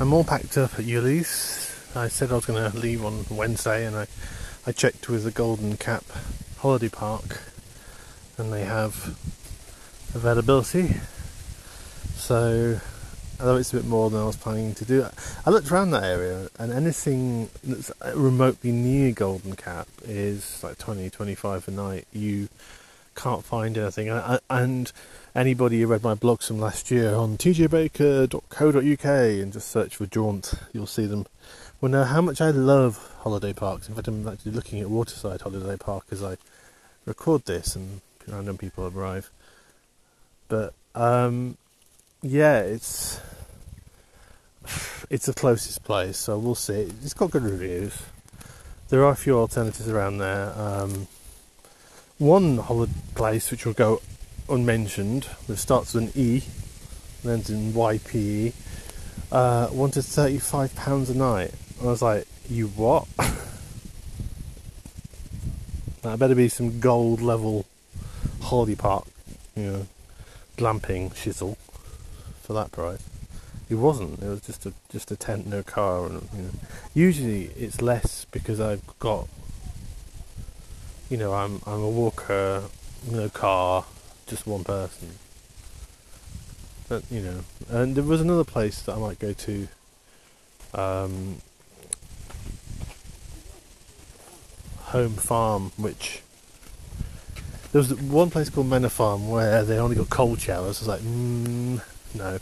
I'm all packed up at Eweleaze. I said I was going to leave on Wednesday, and I, I checked with the Golden Cap Holiday Park, and they have availability. So, although it's a bit more than I was planning to do, I looked around that area, and anything that's remotely near Golden Cap is like 20, 25 a night. You can't find anything, and anybody who read my blogs from last year on tjbaker.co.uk and just search for Jaunt, you'll see them. Well, know how much I love holiday parks. In fact, I'm actually looking at Waterside Holiday Park as I record this, and random people arrive. But um, yeah, it's it's the closest place, so we'll see. It's got good reviews. There are a few alternatives around there. Um, one holiday place which will go unmentioned, that starts with an E, and ends in YPE, uh, wanted £35 a night. And I was like, you what? that better be some gold level holiday park, you know, glamping shizzle for that price. It wasn't. It was just a just a tent, no car. And, you know. Usually it's less because I've got, you know, I'm I'm a walker, no car, just one person. But you know, and there was another place that I might go to. Um, home farm, which there was one place called Manor Farm where they only got cold showers. I was like, mm, no,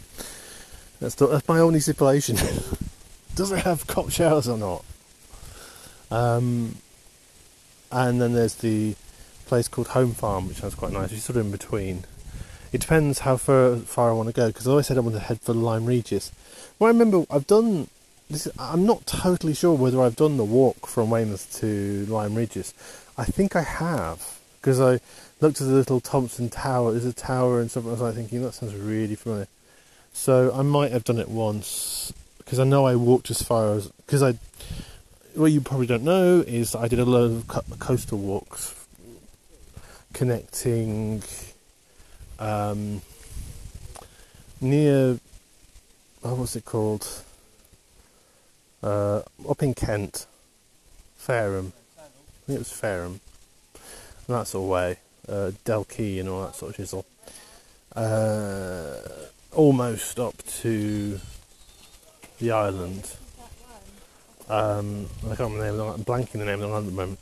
that's the, that's my only stipulation. Does it have cold showers or not? Um, and then there's the place called Home Farm, which sounds quite nice. It's sort of in between. It depends how far, far I want to go because I always said I want to head for Lyme Regis. Well, I remember I've done this. I'm not totally sure whether I've done the walk from Weymouth to Lyme Regis. I think I have because I looked at the little Thompson Tower. There's a tower and stuff. I was like thinking that sounds really familiar. So I might have done it once because I know I walked as far as because I. What you probably don't know is I did a lot of coastal walks connecting um, near what was it called? Uh, up in Kent, Fareham. I think it was Fareham. And that sort of way. Uh, Dalkey and all that sort of chisel. Uh, almost up to the island. Um, I can't remember the name. I'm blanking the name at the moment.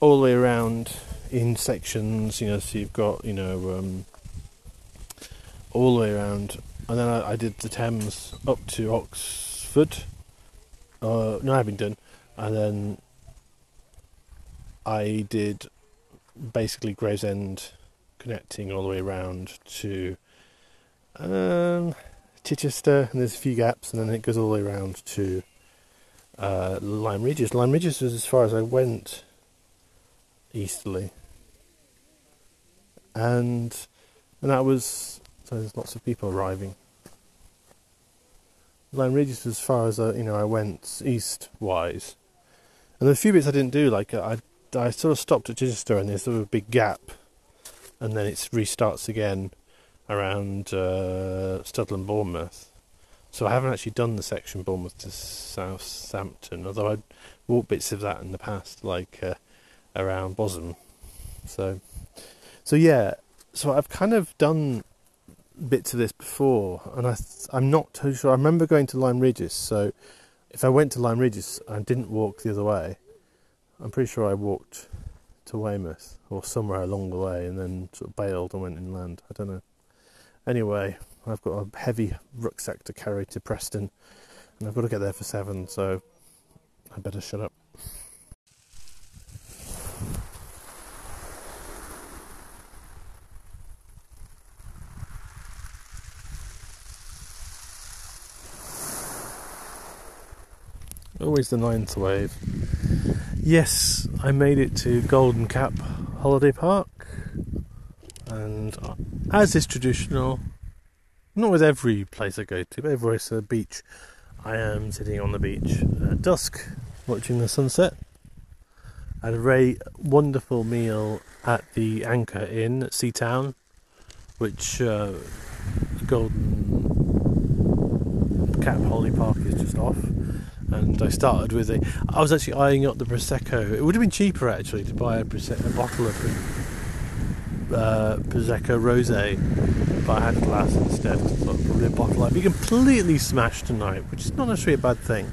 All the way around in sections, you know, so you've got, you know, um, all the way around. And then I, I, did the Thames up to Oxford, uh, no, Abingdon, and then I did basically Gravesend connecting all the way around to um, Chichester, and there's a few gaps, and then it goes all the way around to uh, Lyme Regis. Lyme Regis was as far as I went easterly and and that was so there's lots of people arriving. Lyme Regis as far as I, you know I went east wise, and there's a few bits I didn't do. Like I I sort of stopped at Chichester and there's sort of a big gap, and then it restarts again around uh, Studland Bournemouth. So I haven't actually done the section Bournemouth to Southampton, although I'd walked bits of that in the past, like uh, around Bosham. So so yeah, so I've kind of done bits of this before, and I I'm not too sure. I remember going to Lyme Regis, so if I went to Lyme Regis and didn't walk the other way, I'm pretty sure I walked to Weymouth or somewhere along the way, and then sort of bailed and went inland. I don't know. Anyway, I've got a heavy rucksack to carry to Preston, and I've got to get there for seven, so I better shut up. Always the ninth wave. Yes, I made it to Golden Cap Holiday Park, and as is traditional, not with every place I go to, but everywhere it's a beach, I am sitting on the beach at dusk, watching the sunset. I had a very wonderful meal at the Anchor Inn at Seatown, which uh, Golden Cap Holly Park is just off. And I started with a. I was actually eyeing up the prosecco. It would have been cheaper actually to buy a, Prose- a bottle of uh, prosecco rosé, but I had a glass instead. I thought probably a bottle I'd be completely smashed tonight, which is not necessarily a bad thing.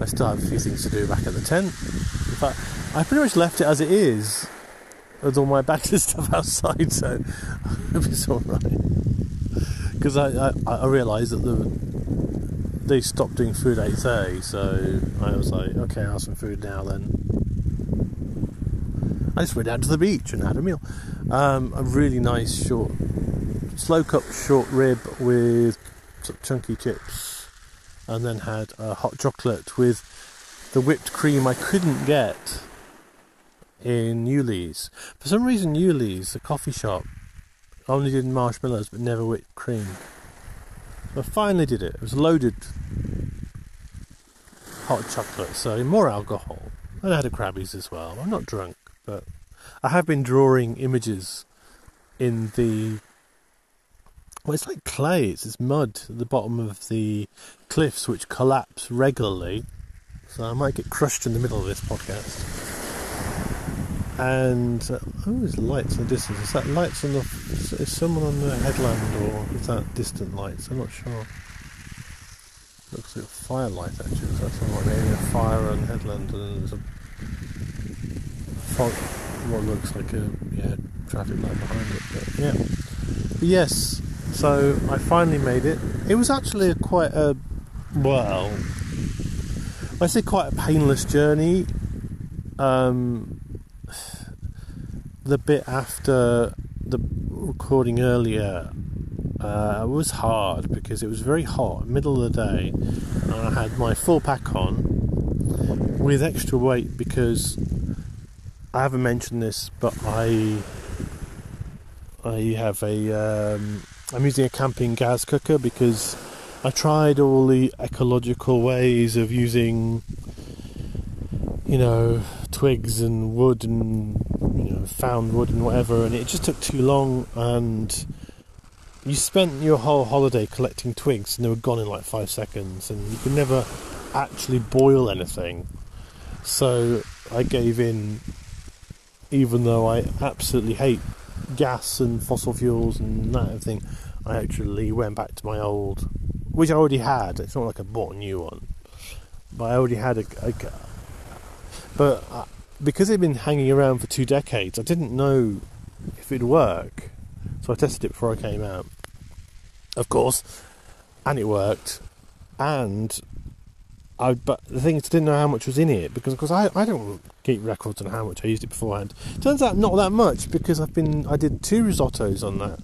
I still have a few things to do back at the tent. In fact, I pretty much left it as it is, with all my bags and stuff outside, so I hope it's all right. Because I, I, I realised that the they stopped doing food at 8.30 so I was like okay I'll have some food now then I just went down to the beach and had a meal um, a really nice short slow cooked short rib with sort of chunky chips and then had a hot chocolate with the whipped cream I couldn't get in Eweleaze for some reason Eweleaze the coffee shop only did marshmallows but never whipped cream I finally did it. It was loaded hot chocolate, so more alcohol. And I had a Crabbies as well. I'm not drunk, but I have been drawing images in the. Well, it's like clay. It's this mud at the bottom of the cliffs which collapse regularly. So I might get crushed in the middle of this podcast. And uh, oh, there's lights in the distance. Is that lights on the? Is someone on the headland, or is that distant lights? I'm not sure. Looks like a firelight actually. So that's someone maybe a fire on the headland, and there's a What looks like a yeah traffic light behind it. But yeah. But yes. So I finally made it. It was actually a quite a well. I say quite a painless journey. Um, the bit after the recording earlier uh, was hard because it was very hot, middle of the day, and I had my full pack on with extra weight because I haven't mentioned this, but I I have a um, I'm using a camping gas cooker because I tried all the ecological ways of using you know twigs and wood and you know found wood and whatever, and it just took too long. And you spent your whole holiday collecting twigs, and they were gone in like five seconds, and you could never actually boil anything. So I gave in, even though I absolutely hate gas and fossil fuels and that thing. I actually went back to my old, which I already had. It's not like I bought a new one, but I already had a, a but uh, because it'd been hanging around for two decades, I didn't know if it'd work. So I tested it before I came out. Of course, and it worked. And I, but the thing is, I didn't know how much was in it because, because I, I don't keep records on how much I used it beforehand. Turns out not that much because I've been I did two risottos on that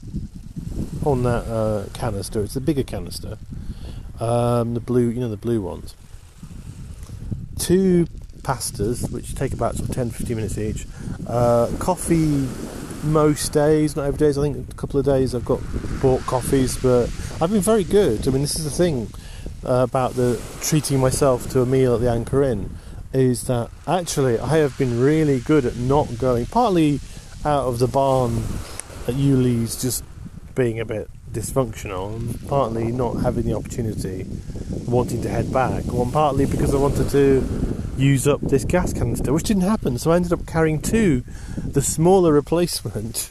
on that uh, canister. It's the bigger canister, um, the blue, you know, the blue ones. Two pastas, which take about sort of 10 15 minutes each. Uh, coffee most days, not every day. I think a couple of days I've got bought coffees, but I've been very good. I mean, this is the thing uh, about the treating myself to a meal at the Anchor Inn is that actually I have been really good at not going, partly out of the barn at Eweleaze just being a bit dysfunctional, and partly not having the opportunity, wanting to head back, and partly because I wanted to use up this gas canister, which didn't happen. So I ended up carrying two, the smaller replacement.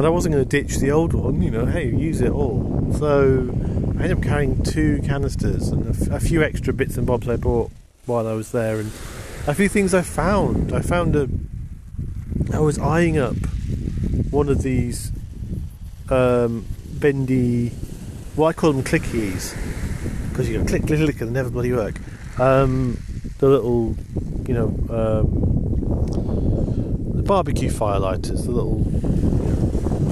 And I wasn't going to ditch the old one, you know, hey, use it all. So I ended up carrying two canisters and a, f- a few extra bits and bobs I bought while I was there, and a few things I found. I found a. I was eyeing up one of these um, bendy, well, I call them clickies because you know, click, click, click, and they never bloody work. Um, the little, you know, um, the barbecue fire lighters, the little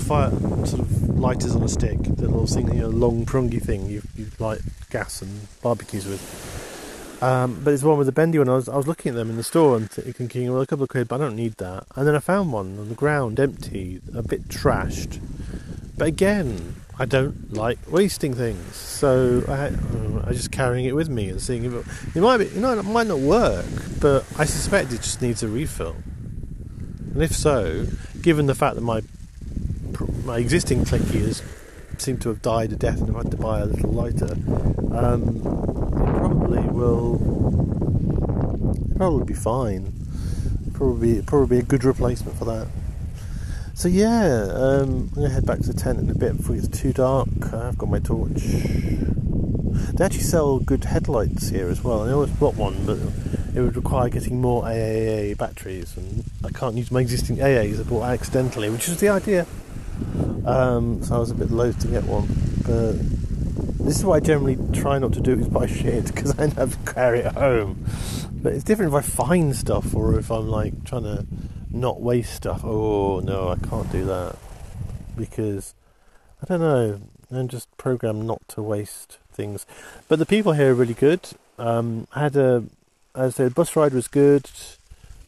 fire sort of lighters on a stick, the little thing, you know, long prungy thing you, you light gas and barbecues with. Um, but there's one with the bendy one. I was, I was looking at them in the store and thinking, well, a couple of quid, but I don't need that. And then I found one on the ground, empty, a bit trashed. But again, I don't like wasting things, so I, I'm just carrying it with me and seeing if it, it might be, you know, it might not work, but I suspect it just needs a refill. And if so, given the fact that my my existing clicky is seem to have died a death and I've had to buy a little lighter, um, it probably will probably be fine. Probably probably a good replacement for that. So yeah, um, I'm gonna head back to the tent in a bit before it's too dark. I've got my torch. They actually sell good headlights here as well. I always bought one, but it would require getting more AAA batteries, and I can't use my existing AAs I bought accidentally, which is the idea. Um, so I was a bit loath to get one, but this is what I generally try not to do is buy shit because I up carry it home. But it's different if I find stuff or if I'm like trying to not waste stuff. Oh no, I can't do that because I don't know. I'm just programmed not to waste things. But the people here are really good. Um, I had a, as I said, bus ride was good.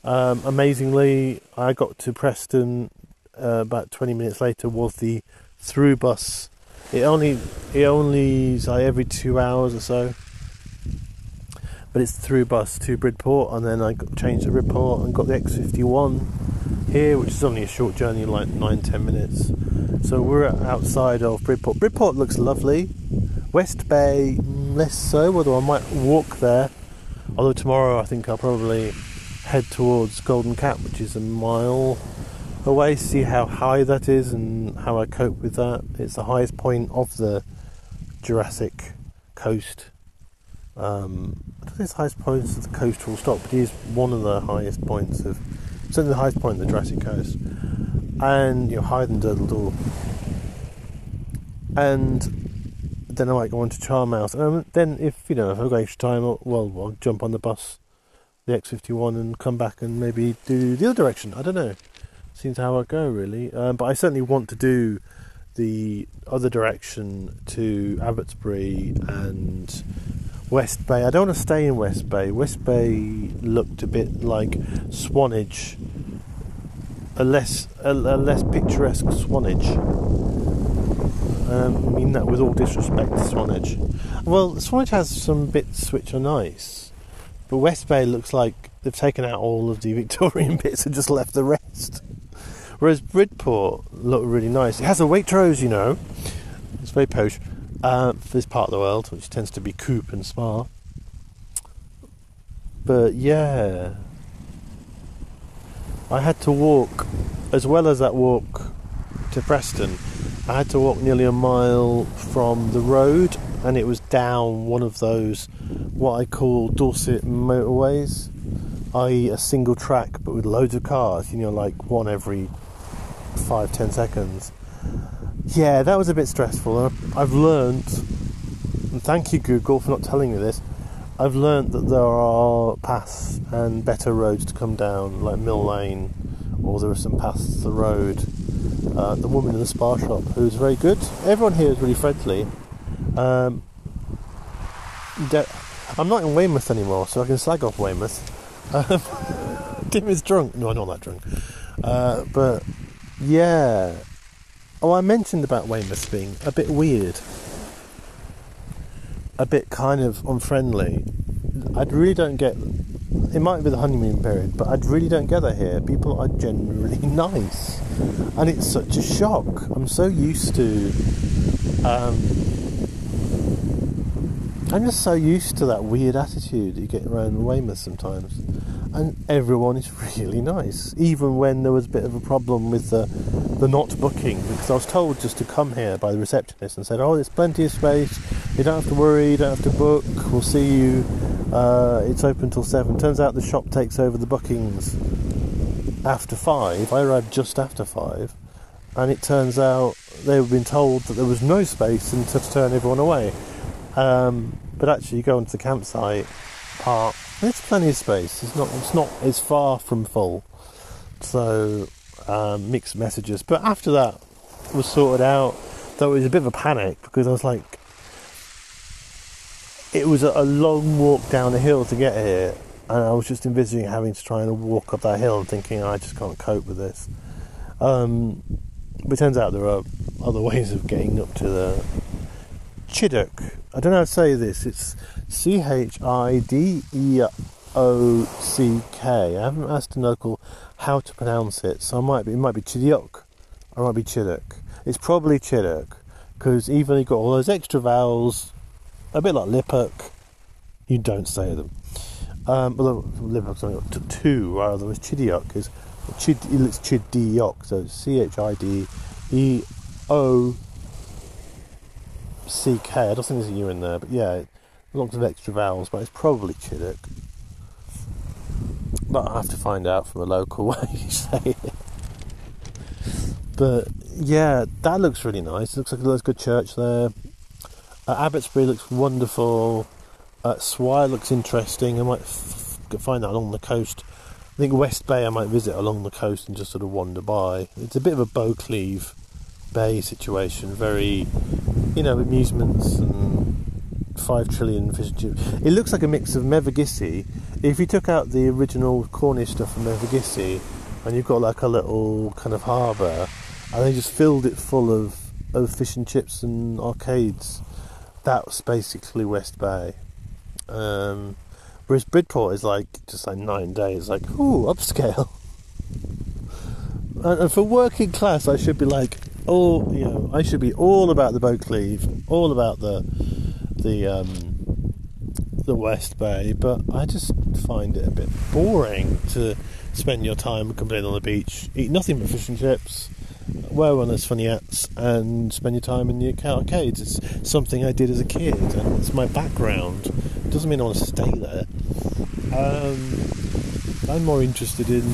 Um, amazingly, I got to Preston uh, about 20 minutes later. Was the through bus. It only it only is like every two hours or so. But it's through bus to Bridport, and then I got changed to Bridport and got the X51 here, which is only a short journey, like nine ten minutes. So we're outside of Bridport. Bridport looks lovely. West Bay, less so, although I might walk there. Although tomorrow I think I'll probably head towards Golden Cap, which is a mile away, see how high that is and how I cope with that. It's the highest point of the Jurassic coast. Um, I don't think it's the highest point of the coast will stop, but it is one of the highest points of certainly the highest point of the Jurassic coast. And you know, higher than Durdle Door. And then I might go on to Charmouth. Um, then if you know if I've got extra time, well, I'll jump on the bus, the X51, and come back and maybe do the other direction. I don't know seems how I go really. Um, but I certainly want to do the other direction to Abbotsbury and West Bay. I don't want to stay in West Bay. West Bay looked a bit like Swanage, a less a, a less picturesque Swanage. Um, I mean that with all disrespect to Swanage. Well, Swanage has some bits which are nice, but West Bay looks like they've taken out all of the Victorian bits and just left the rest. Whereas Bridport looked really nice. It has a Waitrose, you know. It's very posh uh, for this part of the world, which tends to be coupe and Spar. But yeah, I had to walk, as well as that walk to Preston, I had to walk nearly a mile from the road, and it was down one of those what I call Dorset motorways, i.e., a single track but with loads of cars, you know, like one every five, ten seconds. Yeah, that was a bit stressful. I've learned, and thank you Google for not telling me this. I've learned that there are paths and better roads to come down, like Mill Lane, or there are some paths to the road. Uh, the woman in the Spar shop, who's very good. Everyone here is really friendly. Um, I'm not in Weymouth anymore, so I can slag off Weymouth. Um, Tim is drunk. No, I'm not that drunk. Uh, but yeah. Oh, I mentioned about Weymouth being a bit weird, a bit kind of unfriendly. I really don't get. It might be the honeymoon period, but I really don't get that here. People are generally nice, and it's such a shock. I'm so used to. Um, I'm just so used to that weird attitude you get around Weymouth sometimes and everyone is really nice. Even when there was a bit of a problem with the the not booking, because I was told just to come here by the receptionist and said, "Oh, there's plenty of space. You don't have to worry. You don't have to book. We'll see you. Uh, it's open till seven. Turns out the shop takes over the bookings after five. I arrived just after five, and it turns out they were been told that there was no space and to turn everyone away. Um, but actually, you go into the campsite part there's plenty of space. It's not. It's not. It's far from full. So um, mixed messages. But after that was sorted out, though it was a bit of a panic because I was like, it was a, a long walk down the hill to get here, and I was just envisaging having to try and walk up that hill and thinking I just can't cope with this. Um, but it turns out there are other ways of getting up to the Chidok. I don't know how to say this. It's C H I D E O C K. I haven't asked a local how to pronounce it, so I might be. It might be Chidiok, or it might be Chidok. It's probably Chidok because even you've got all those extra vowels, a bit like Liphook, you don't say them. Um, although Liphook's only got two rather than Chidiok, is Chid, it's Chidiok, so C H I D E O C K. I don't think there's a U in there, but yeah, lots of extra vowels, but it's probably Chidok. But I have to find out from a local way you say it. But yeah, that looks really nice. It looks like a good church there. Uh, Abbotsbury looks wonderful. Uh, Swyre looks interesting. I might f- find that along the coast. I think West Bay I might visit along the coast and just sort of wander by. It's a bit of a Beaucleve Bay situation. Very, you know, amusements and five trillion fish and chips. It looks like a mix of Mevagissey. If you took out the original Cornish stuff from Mevagissey and you've got like a little kind of harbour and they just filled it full of, of fish and chips and arcades. That's basically West Bay. Um, whereas Bridport is like just like nine days, like ooh upscale. and, and, for working class, I should be like, oh, you know, I should be all about the Beaucleve, all about the the um, the West Bay. But I just find it a bit boring to spend your time completely on the beach, eat nothing but fish and chips wear one of those funny hats and spend your time in the arcades. It's something I did as a kid, and it's my background. It doesn't mean I want to stay there. Um, I'm more interested in,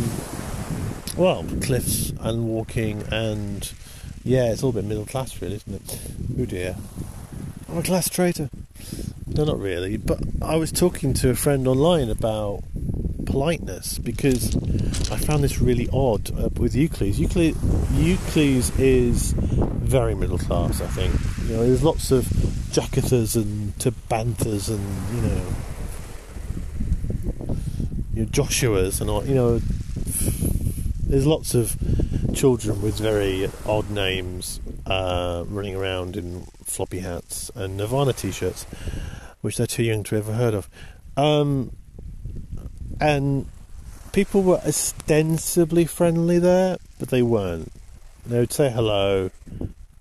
well, cliffs and walking, and yeah, it's all a bit middle class, really, isn't it? Oh dear. I'm a class traitor. No, not really. But I was talking to a friend online about politeness because I found this really odd uh, with. Euclid, Euclides is very middle class, I think. You know, there's lots of Jackathas and Tabanthas and you know, you know Joshuas and all. You know, there's lots of children with very odd names uh, running around in floppy hats and Nirvana t-shirts, which they're too young to ever heard of. Um, and people were ostensibly friendly there, but they weren't. They would say hello,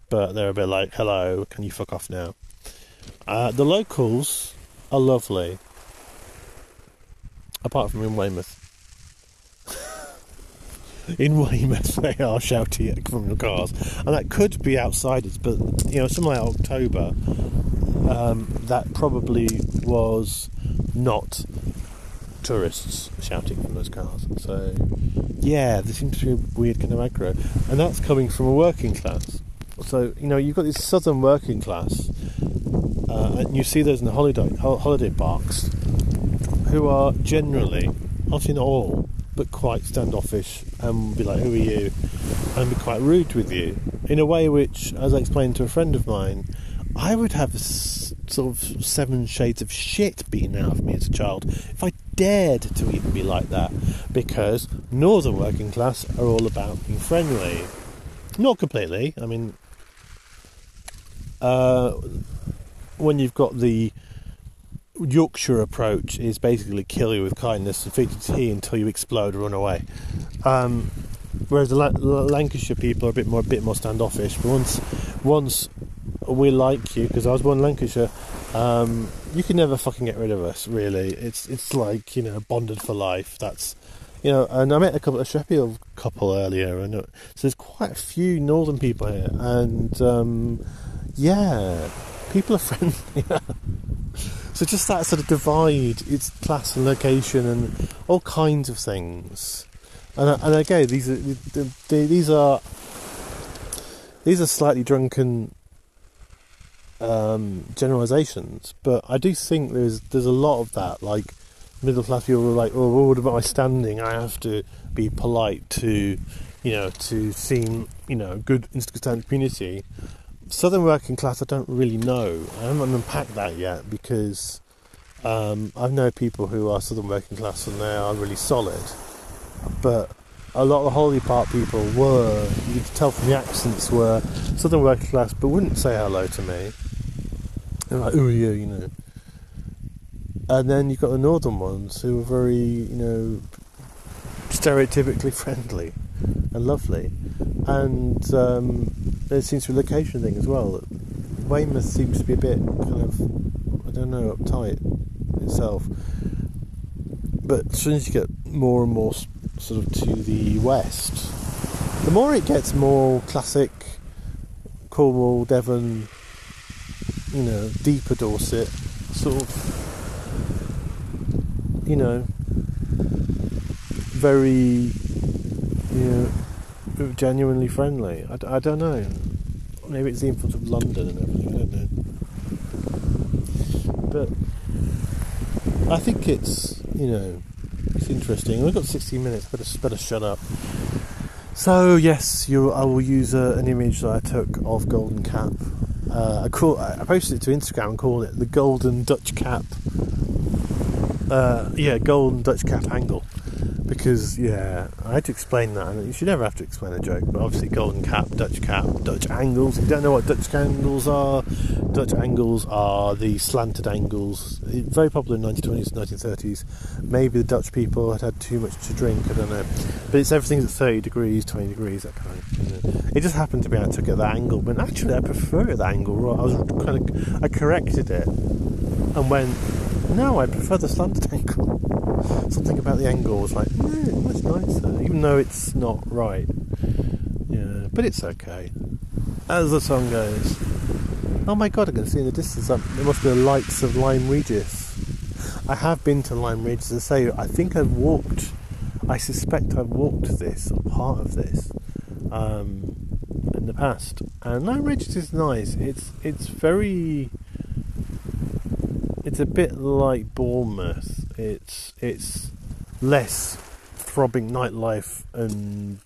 but they're a bit like, "Hello, can you fuck off now?" Uh, the locals are lovely, apart from in Weymouth. In Weymouth, they are shouting from the cars, and that could be outsiders, but you know, something like October, um, that probably was not tourists shouting from those cars. So, yeah, there seems to be a weird kind of aggro, and that's coming from a working class. So, you know, you've got this southern working class, uh, and you see those in the holiday holiday parks, who are generally, not in all, but quite standoffish and be like, "Who are you?" and be quite rude with you in a way which, as I explained to a friend of mine, I would have sort of seven shades of shit beaten out of me as a child if I dared to even be like that because northern working class are all about being friendly. Not completely. I mean, uh, when you've got the Yorkshire approach is basically kill you with kindness and feed you tea until you explode or run away. Um, whereas the La- Lancashire people are a bit more, a bit more standoffish. But once, once we like you because I was born in Lancashire. Um, you can never fucking get rid of us, really. It's it's like you know bonded for life. That's you know. And I met a couple, a Sheffield couple earlier, and so there's quite a few northern people here, and um, yeah, people are friendly. So just that sort of divide, it's class and location and all kinds of things. And and again, these are these are these are slightly drunken um, generalizations, but I do think there's there's a lot of that. Like middle class people are like, "Oh, what about my standing? I have to be polite to, you know, to seem, you know, good in the community." Southern working class, I don't really know. I haven't unpacked that yet because um, I know people who are Southern working class and they are really solid, but a lot of the Holy Park people were, you could tell from the accents, were Southern working class, but wouldn't say hello to me. They're like, oh yeah, you know. And then you've got the northern ones who are very, you know, stereotypically friendly and lovely. And um, there seems to be a location thing as well. Weymouth seems to be a bit kind of, I don't know, uptight itself. But as soon as you get more and more sort of to the west, the more it gets more classic Cornwall, Devon, you know, deeper Dorset, sort of, you know, very, know, genuinely friendly. I, I don't know. Maybe it's the influence of London and everything. I don't know. But I think it's you know it's interesting. We've got 16 minutes. Better better shut up. So yes, you. I will use uh, an image that I took of Golden Cap. Uh, I call. I posted it to Instagram and called it the Golden Dutch Cap. Uh, yeah, Golden Dutch Cap angle because yeah, I had to explain that, and you should never have to explain a joke. But obviously, golden cap, Dutch cap, Dutch angles. If you don't know what Dutch angles are, Dutch angles are the slanted angles. Very popular in the 1920s, 1930s. Maybe the Dutch people had had too much to drink. I don't know, but it's everything's at 30 degrees, 20 degrees, that kind. Of, know. It just happened to be able to get that angle, but actually, I prefer that angle. I was kind of, I corrected it and went. No, I prefer the slanted angle something about the angle was like, mm, much nicer, even though it's not right. Yeah, but it's okay. As the song goes. Oh my god, I can see in the distance that there must be the lights of Lyme Regis. I have been to Lyme Regis, I say, I think I've walked, I suspect I've walked this, or part of this, um, in the past. And Lyme Regis is nice. It's, it's very it's a bit like Bournemouth. It's it's less throbbing nightlife and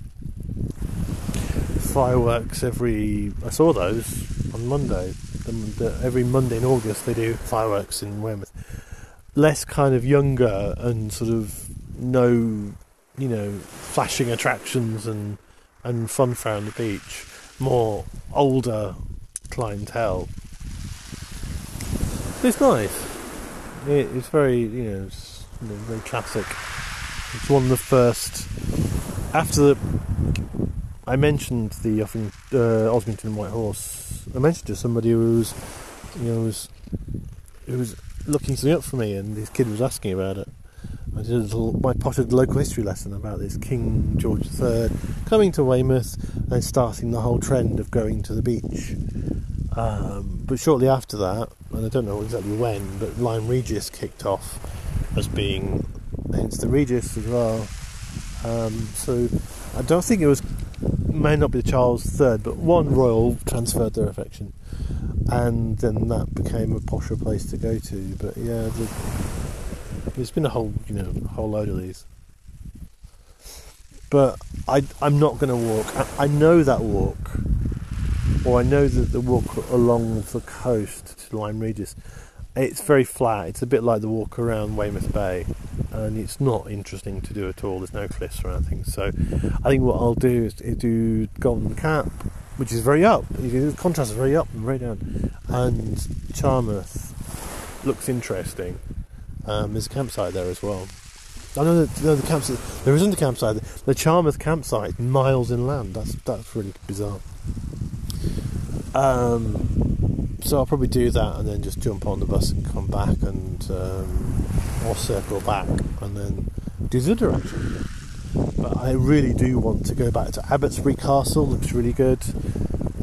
fireworks every. I saw those on Monday. The, the, every Monday in August they do fireworks in Weymouth. Less kind of younger and sort of no, you know, flashing attractions and and fun around the beach. More older clientele. It's nice. It, it's very, you know, it's, very classic. It's one of the first. After the, I mentioned the Uffing, uh, Osmington White Horse. I mentioned to somebody who was, you know, was who was looking something up for me, and this kid was asking about it. I did a little, my potted local history lesson about this King George III coming to Weymouth and starting the whole trend of going to the beach. Um, but shortly after that, and I don't know exactly when, but Lyme Regis kicked off as being, hence the Regis as well. Um, so I don't think it was, may not be Charles III, but one royal transferred their affection, and then that became a posher place to go to. But yeah, the, there's been a whole, you know, whole load of these. But I, I'm not going to walk. I, I know that walk or I know that the walk along the coast to Lyme Regis, it's very flat. It's a bit like the walk around Weymouth Bay, and it's not interesting to do at all. There's no cliffs or anything. So I think what I'll do is do Golden Cap, which is very up. The contrast is very up and very down, and Charmouth looks interesting. Um, there's a campsite there as well. I know that no, the campsite there isn't a campsite. The Charmouth campsite miles inland. That's that's really bizarre. Um, so I'll probably do that and then just jump on the bus and come back and um, or circle back and then do the direction. But I really do want to go back to Abbotsbury Castle. Looks really good.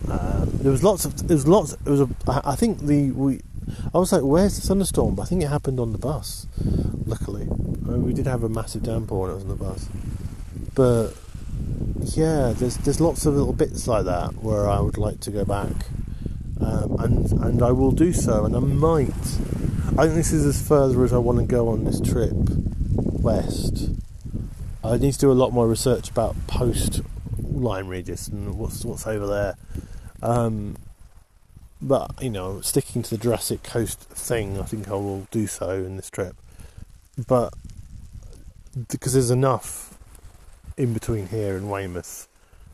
Um, there was lots of there was lots. It was a. I think the we. I was like, "Where's the thunderstorm?" But I think it happened on the bus. Luckily, I mean, we did have a massive downpour when it was on the bus. But yeah, there's there's lots of little bits like that where I would like to go back, um, and and I will do so, and I might. I think this is as further as I want to go on this trip west. I need to do a lot more research about post Lyme Regis and what's what's over there. Um, but you know, sticking to the Jurassic Coast thing, I think I will do so in this trip. But because there's enough in between here and Weymouth,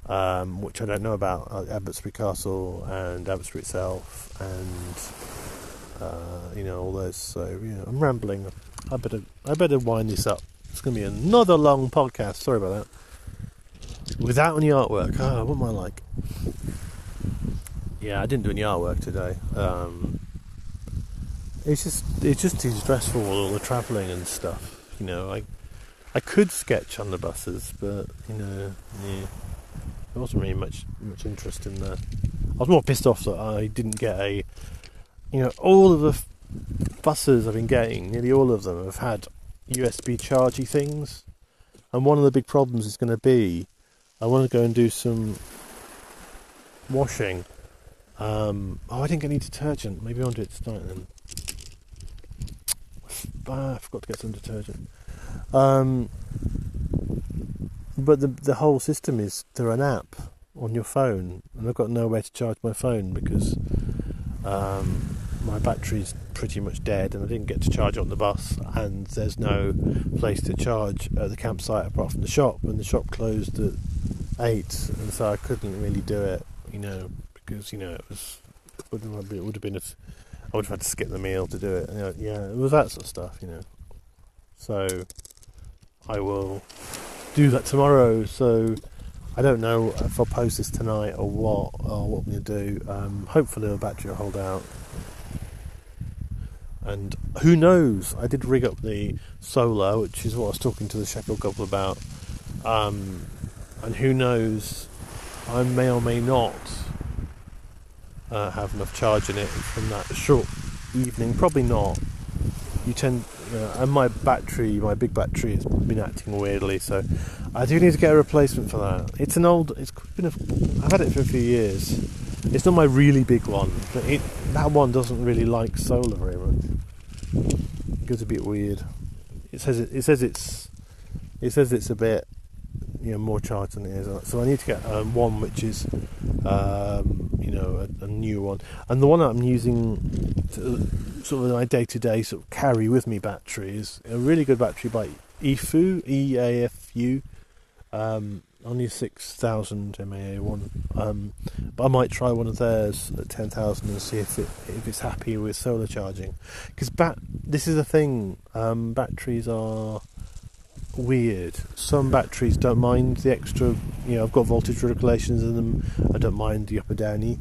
um, which I don't know about, uh, Abbotsbury Castle and Abbotsbury itself, and uh, you know all those. So I'm rambling. I better I better wind this up. It's going to be another long podcast. Sorry about that. Without any artwork. Ah, what am I like? yeah, I didn't do any artwork today. Um, it's just it's just too stressful all the travelling and stuff. You know, I I could sketch on the buses, but you know, yeah, there wasn't really much much interest in that. I was more pissed off that I didn't get a, you know, all of the f- buses I've been getting, nearly all of them have had USB chargy things, and one of the big problems is going to be, I want to go and do some washing. Um, oh, I didn't get any detergent. Maybe I'll do it tonight then. Ah, I forgot to get some detergent. Um, but the the whole system is through an app on your phone, and I've got nowhere to charge my phone because um, my battery's pretty much dead, and I didn't get to charge on the bus, and there's no place to charge at the campsite apart from the shop, and the shop closed at eight, and so I couldn't really do it, you know, because you know it was it would have been if I would have had to skip the meal to do it. You know, yeah, it was that sort of stuff, you know. So I will do that tomorrow. So I don't know if I'll post this tonight or what or what I'm going to do. Um, hopefully the battery will hold out. And who knows? I did rig up the solar, which is what I was talking to the Sheffield couple about. Um, and who knows? I may or may not uh, have enough charge in it from that short evening. Probably not. You tend, uh, and my battery, my big battery, has been acting weirdly, so I do need to get a replacement for that. It's an old. It's been. A, I've had it for a few years. It's not my really big one, but it that one doesn't really like solar very much. It goes a bit weird. It says it, it says it's it says it's a bit you know more charged than it is. So I need to get um, one which is um, you know a, a, new one, and the one that I'm using to, sort of my day to day sort of carry with me battery is a really good battery by EFU E A F U. Um, only six thousand mAh one, um, but I might try one of theirs at ten thousand and see if it if it's happy with solar charging. Because bat this is a thing, um, batteries are weird. Some batteries don't mind the extra, you know, I've got voltage regulations in them. I don't mind the up and downy.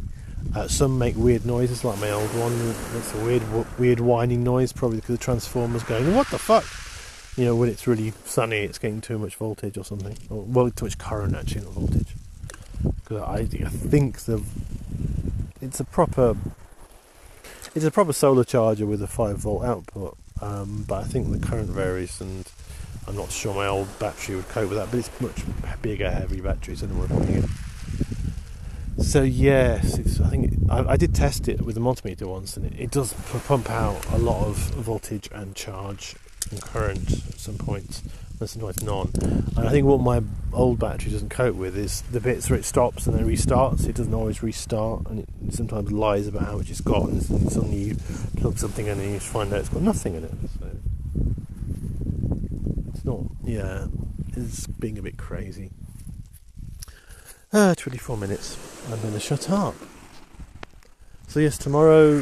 Uh, some make weird noises, like my old one. It's a weird, weird whining noise, probably because the transformer's going. What the fuck? You know, when it's really sunny, it's getting too much voltage or something. Or, well, too much current actually, not voltage. Because I, I think the it's a proper it's a proper solar charger with a five volt output. Um, but I think the current varies and I'm not sure my old battery would cope with that, but it's much bigger, heavy battery, so I don't want to put it. So yes, I think it, I, I, did test it with a multimeter once, and it, it, does pump out a lot of voltage and charge and current at some points, and sometimes none. And I think what my old battery doesn't cope with is the bits where it stops and then restarts. It doesn't always restart, and it sometimes lies about how much it's got, and suddenly you plug something in and you find out it's got nothing in it. Yeah, it's being a bit crazy. Ah, 24 minutes. I'm going to shut up. So, yes, tomorrow,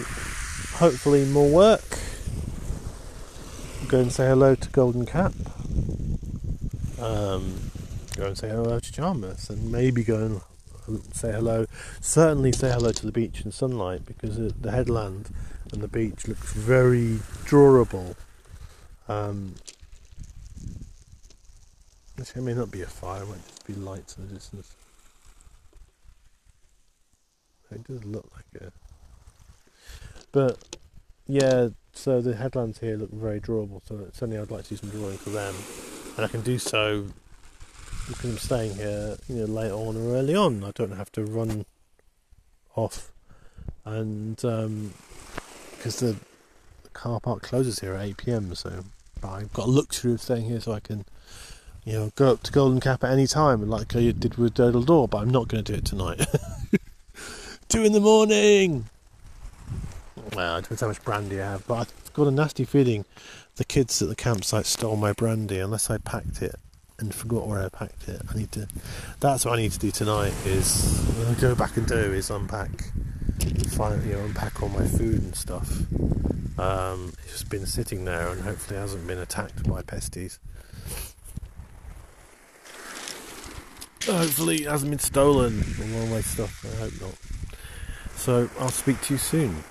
hopefully, more work. Go and say hello to Golden Cap. Um, go and say hello to Charmouth, and maybe go and say hello. Certainly, say hello to the beach and sunlight because the headland and the beach looks very drawable. Um, it may not be a fire, it might just be lights in the distance. It does look like it. But, yeah, so the headlands here look very drawable, so certainly I'd like to do some drawing for them. And I can do so because I'm staying here, you know, late on or early on. I don't have to run off. And, because um, the, the car park closes here at 8pm, so I've got a luxury of staying here so I can you know, go up to Golden Cap at any time, like I did with Durdle Door, but I'm not going to do it tonight. Two in the morning! Well, it depends how much brandy I have, but I've got a nasty feeling the kids at the campsite stole my brandy unless I packed it and forgot where I packed it. I need to. That's what I need to do tonight. Is go back and do is unpack, find you know, unpack all my food and stuff. Um, it's just been sitting there and hopefully hasn't been attacked by pesties. Hopefully it hasn't been stolen. All my stuff. I hope not. So I'll speak to you soon.